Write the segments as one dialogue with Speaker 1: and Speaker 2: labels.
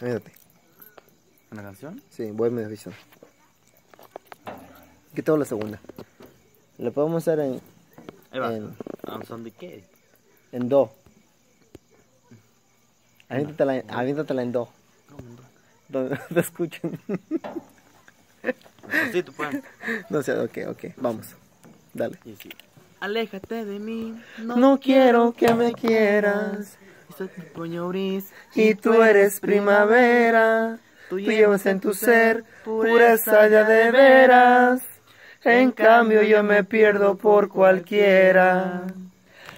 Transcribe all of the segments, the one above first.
Speaker 1: Mírate.
Speaker 2: ¿Una canción?
Speaker 1: Sí, de afición. ¿Qué tengo la segunda? La podemos hacer en,
Speaker 2: Ahí va.
Speaker 1: En-
Speaker 2: ¿A son de qué?
Speaker 1: en do. Aviéntatela, en- aviéntatela en do. Donde te escuchen.
Speaker 2: Sí, tú puedes.
Speaker 1: no sé, ok, ok, vamos. Dale.
Speaker 2: Y sí. Aléjate de mí.
Speaker 1: No quiero que me quieras.
Speaker 2: Gris.
Speaker 1: Y tú eres primavera. Tú llevas en tu ser pureza ya de veras. En cambio yo me pierdo por cualquiera.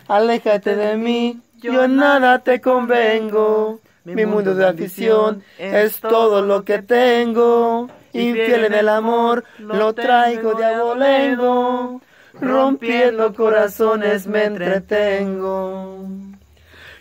Speaker 1: Aléjate de mí, yo en nada te convengo. Mi mundo de afición es todo lo que tengo. Infiel en el amor, lo traigo de abolengo. Rompiendo corazones me entretengo.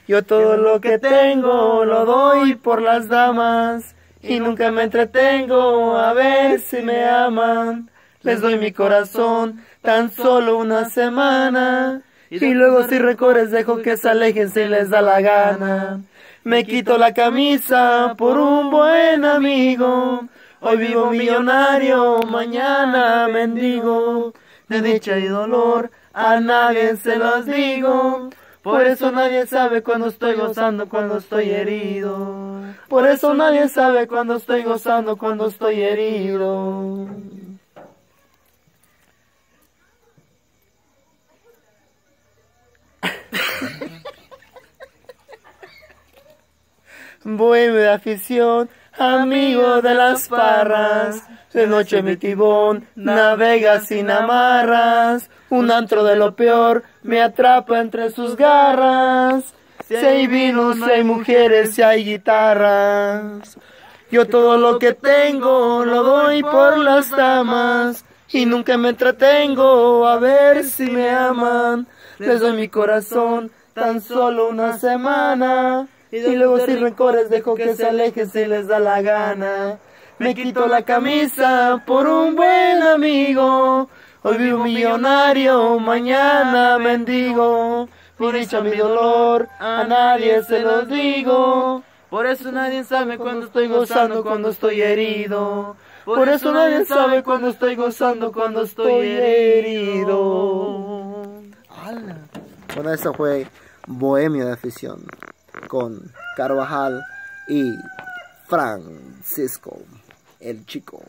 Speaker 1: Yo todo lo que tengo lo doy por las damas y nunca me entretengo a ver si me aman. Les doy mi corazón tan solo una semana y luego si recorres dejo que se alejen si les da la gana. Me quito la camisa por un buen amigo. Hoy vivo millonario, mañana mendigo. De dicha y dolor a nadie se los digo. Por eso nadie sabe cuando estoy gozando, cuando estoy herido. Por eso nadie sabe cuando estoy gozando, cuando estoy herido. Bohemio de afición, amigo de las parras. De noche mi tibón navega sin amarras. Un antro de lo peor me atrapa entre sus garras. Si hay vino, si hay mujeres, si hay guitarras. Yo todo lo que tengo lo doy por las damas. Y nunca me entretengo a ver si me aman. Les doy mi corazón tan solo una semana. Y luego sin rencores dejo que se alejen si les da la gana. Me quito la camisa por un buen amigo. Hoy vivo millonario, mañana mendigo. Mi dicha, mi dolor, a nadie se los digo. Por eso nadie sabe cuando estoy gozando, cuando estoy herido. Por eso nadie sabe cuando estoy gozando, cuando estoy herido. Bueno, eso fue Bohemia de Afición con Carvajal y Francisco, el chico.